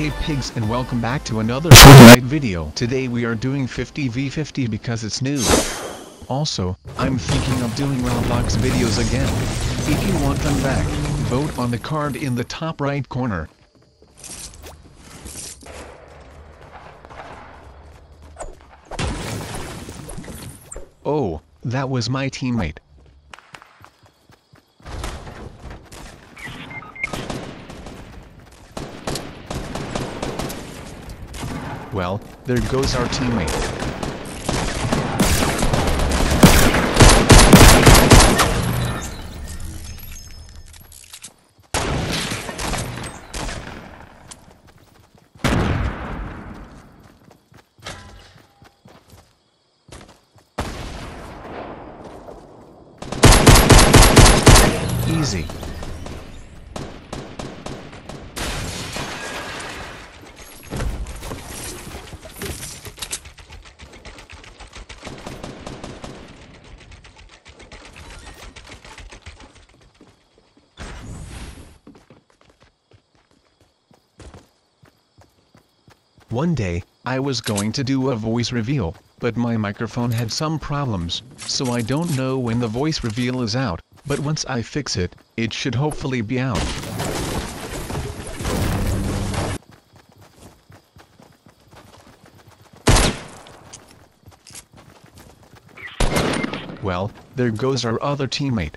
Hey pigs and welcome back to another Fortnite video. Today we are doing 50v50 because it's new. Also, I'm thinking of doing Roblox videos again. If you want them back, vote on the card in the top right corner. Oh, that was my teammate. Well, there goes our teammate. Easy. One day, I was going to do a voice reveal, but my microphone had some problems, so I don't know when the voice reveal is out, but once I fix it, it should hopefully be out. Well, there goes our other teammate.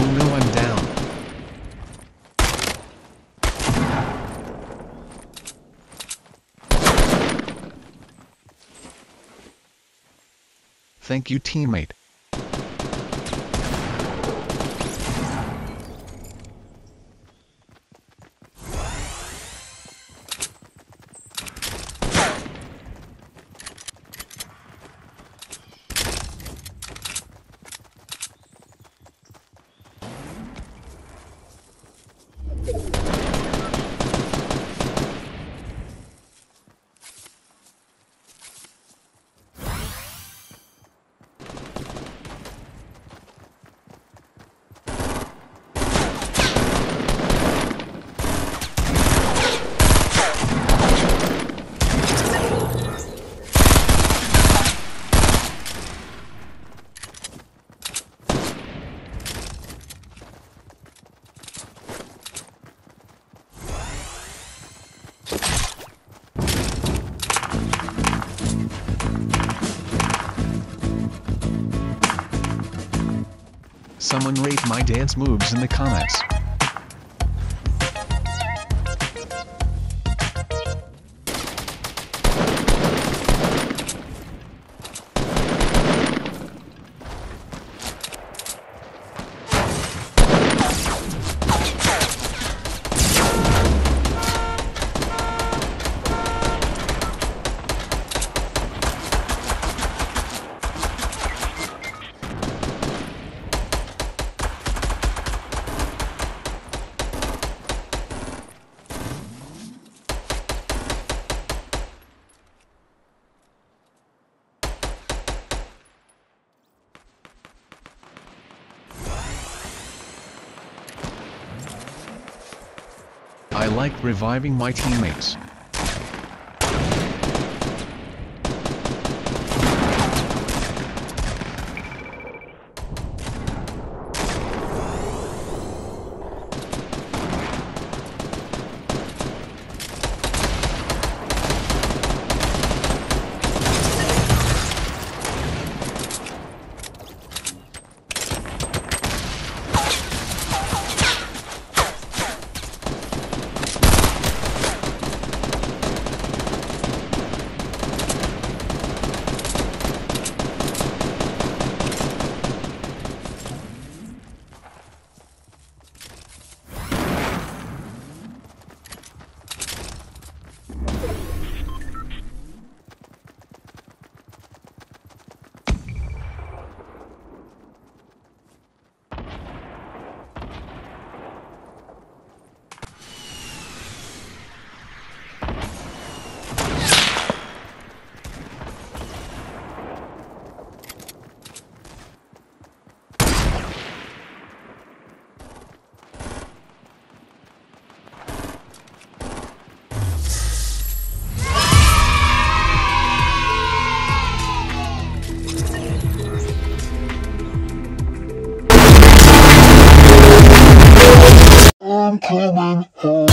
Oh no, I'm down. Thank you teammate. Someone rate my dance moves in the comments. Like reviving my teammates. Coming home. Um,